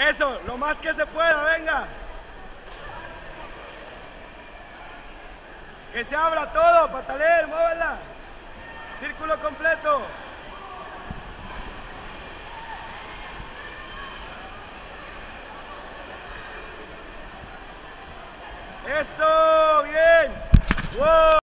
Eso, lo más que se pueda, venga. Que se abra todo, pataler, muévela. Círculo completo. Esto.